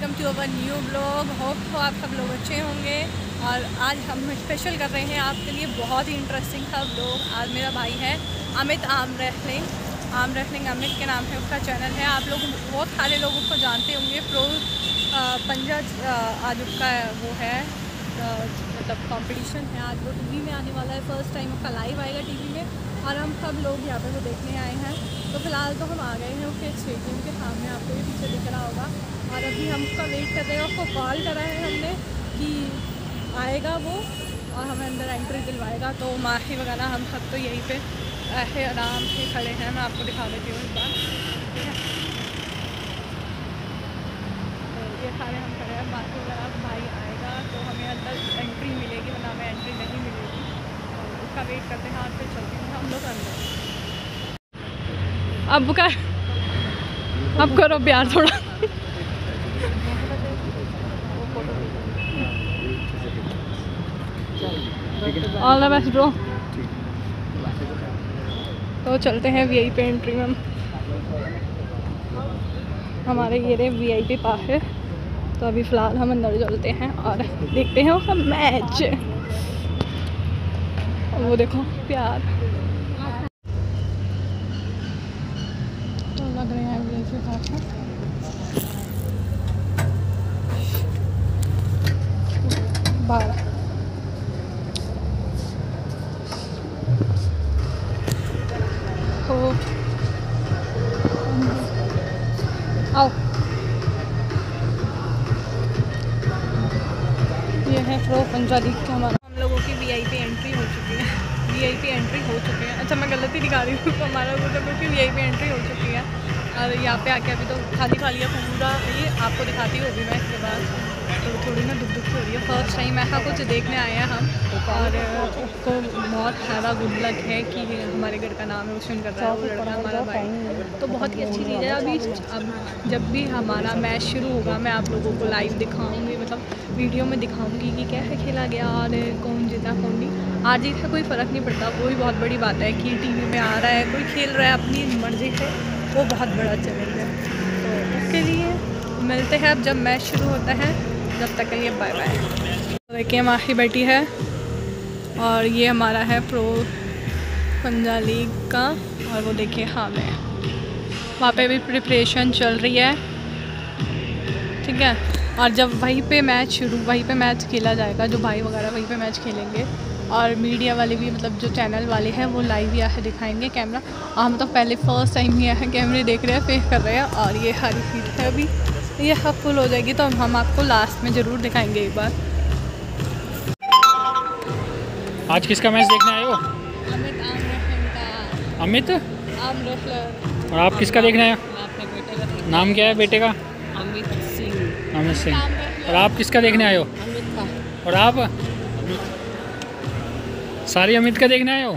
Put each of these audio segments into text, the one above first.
New blog. Hope तो आप सब लोग अच्छे होंगे। और आज हम स्पेशल कर रहे हैं आपके लिए बहुत ही इंटरेस्टिंग था ब्लॉग आज मेरा भाई है अमित आम रेसलिंग आम रेसलिंग अमित के नाम से उसका चैनल है। आप लोग, बहुत सारे लोग उसको जानते होंगे। प्रो पंजा आज उसका वो है मतलब कॉम्पिटिशन है आज। वो टीवी में आने वाला है। फ़र्स्ट टाइम उसका लाइव आएगा टीवी में। और हम सब लोग यहाँ पे वो देखने आए हैं। तो फ़िलहाल तो हम आ गए हैं उसके स्टेडियम के सामने आपको भी पीछे दिख रहा होगा। और अभी हम उसका वेट कर रहे हैं, उसको कॉल करा है हमने कि आएगा वो और हमें अंदर एंट्री दिलवाएगा। तो माही वगैरह हम सब तो यहीं पे ऐसे आराम से खड़े हैं। मैं आपको दिखा देती हूँ इस बार। ठीक है? तो ये सारे हम खड़े हैं। माही वगैरह भाई आएगा तो हमें अंदर एंट्री मिलेगी वरना हमें एंट्री नहीं मिलेगी उसका वेट करते हैं, आज फिर चलते हैं। हम लोग अंदर। अब कर, अब करो प्यार थोड़ा। ऑल द बेस्ट ब्रो तो चलते हैं वी आई पी एंट्री में हमारे ये रहे वी आई पी पास है। तो अभी फ़िलहाल हम अंदर चलते हैं और देखते हैं उसका मैच वो देखो प्यार। तो लग रहे हैं पी में। बाहर हो चुकी है। वीआईपी एंट्री हो चुकी है। अच्छा मैं गलत दिखा रही हूँ, हमारा तो क्योंकि वीआईपी एंट्री हो चुकी है। और यहाँ पे आके अभी तो खाली खाली है पूरा। ये आपको दिखाती हूँ अभी मैं इसके बाद। तो थोड़ी ना दुख दुख हो रही है। फ़र्स्ट टाइम ऐसा कुछ देखने आए हैं हम। और उसको बहुत ज़्यादा गुड लक है कि हमारे घर का नाम रोशन कर रहा है वो लड़का हमारा भाई। तो बहुत ही अच्छी चीज़ है। अभी अब जब भी हमारा मैच शुरू होगा मैं आप लोगों को लाइव दिखाऊँगी मतलब वीडियो में दिखाऊँगी कि कैसे खेला गया और कौन जीता कौन नहीं। आज जीत का कोई फ़र्क नहीं पड़ता। वो भी बहुत बड़ी बात है कि टीवी में आ रहा है कोई खेल रहा है अपनी मर्ज़ी से वो बहुत बड़ा चैलेंज है। तो उसके लिए मिलते हैं अब जब मैच शुरू होता है। जब तक के लिए बाय बाय देखिए माही बैठी है और ये हमारा है प्रो पंजा लीग का और वो देखिए हाँ मैं वहाँ पे भी प्रिपरेशन चल रही है. ठीक है? और जब वहीं पे मैच शुरू, वहीं पे मैच खेला जाएगा, जो भाई वगैरह वहीं पे मैच खेलेंगे और मीडिया वाले भी मतलब जो चैनल वाले हैं, वो लाइव ही आके दिखाएँगे कैमरा हम तो पहले फ़र्स्ट टाइम ही आए कैमरे देख रहे हैं फेस कर रहे हैं और ये हरी सीट है अभी. ये हब फुल हो जाएगी तो हम आपको लास्ट में ज़रूर दिखाएँगे एक बार। आज किसका मैच देखने आए हो? अमित अमित? और आप किसका देखने आए हो? नाम क्या है बेटे का? अमित सिंह। अमित सिंह। और आप किसका देखने आए हो? अमित का। और आप? सारी अमित का देखने आए हो?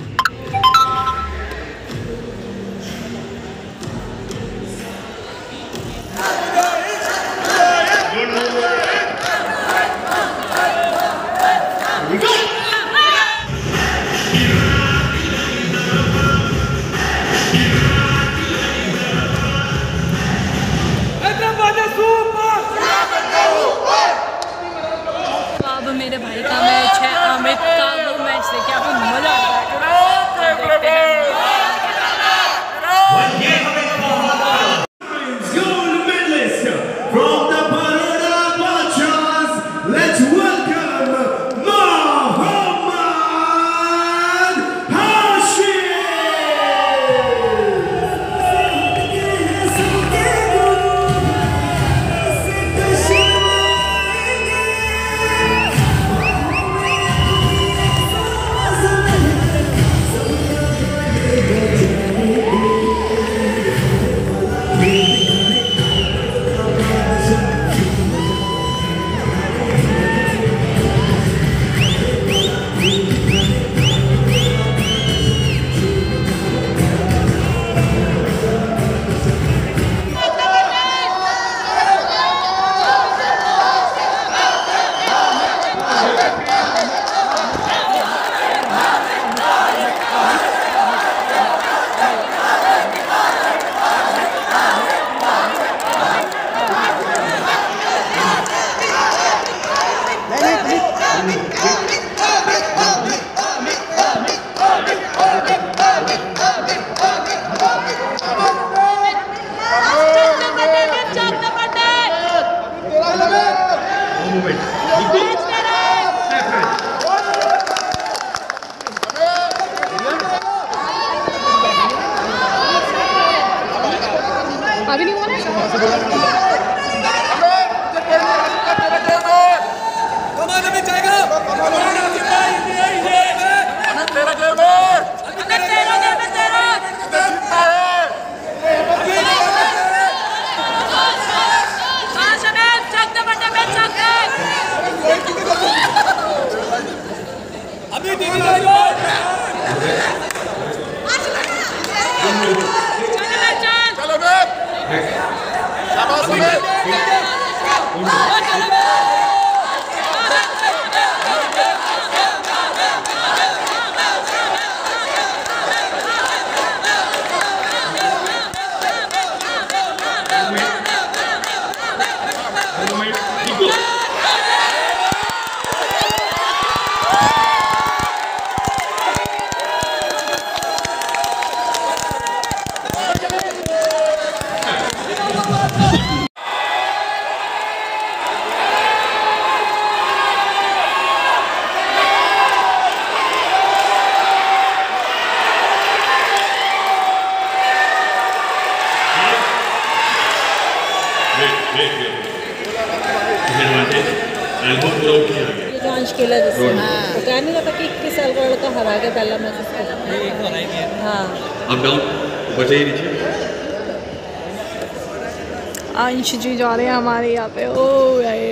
चलो गया अंश खेला तो कह नहीं रहा था कि साल का लड़का हरा के पहला मैच उसको। हाँ से ही। नीचे. अंश जी जा रहे हैं हमारे यहाँ पे। ओ है।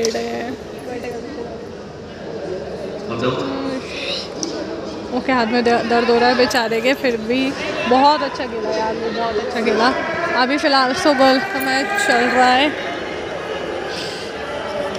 ओके हाथ में दर्द हो रहा है बेचारे के। फिर भी बहुत अच्छा खेला यार वो बहुत अच्छा खेला। अभी फ़िलहाल सुबह का मैच चल रहा है तो हो यो चल रहा है अभी गर्ल्स का मैच हो रहा है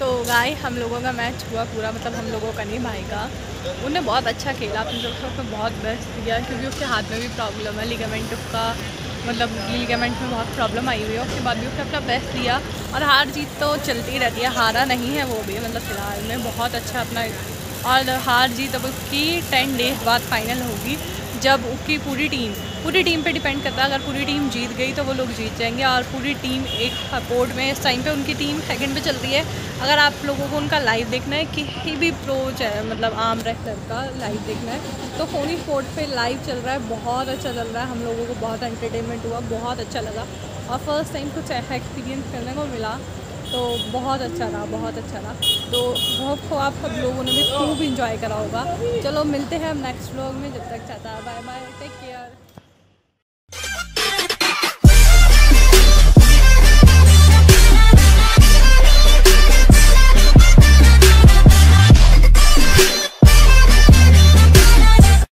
तो गाय हम लोगों का मैच हुआ पूरा मतलब हम लोगों का नहीं, भाई का। उन्हें बहुत अच्छा खेला, अपने लोग को बहुत बेस्ट दिया क्योंकि उसके हाथ में भी प्रॉब्लम है लिगामेंट का मतलब लिगामेंट में बहुत प्रॉब्लम आई हुई है, उसके बाद भी उसने अपना बेस्ट दिया और हार जीत तो चलती रहती है, हारा नहीं है वो भी मतलब फ़िलहाल में बहुत अच्छा अपना, और हार जीत अब उसकी टेन डेज़ बाद फाइनल होगी। जब उसकी पूरी टीम पूरी टीम पे डिपेंड करता है। अगर पूरी टीम जीत गई तो वो लोग जीत जाएँगे और पूरी टीम एक सपोर्ट में, इस टाइम पे उनकी टीम सेकंड पे चल रही है। अगर आप लोगों को उनका लाइव देखना है, किसी भी प्रो है मतलब आम रेसलर का लाइव देखना है तो फोनी स्पोर्ट पे लाइव चल रहा है, बहुत अच्छा चल रहा है। हम लोगों को बहुत एंटरटेनमेंट हुआ, बहुत अच्छा लगा। और फ़र्स्ट टाइम कुछ ऐसा एक्सपीरियंस करने को मिला तो बहुत अच्छा रहा, बहुत अच्छा रहा। तो होप को आप सब लोगों ने भी खूब इंजॉय करा होगा। चलो मिलते हैं हम नेक्स्ट व्लॉग में, जब तक चाहता बाय बाय टेक केयर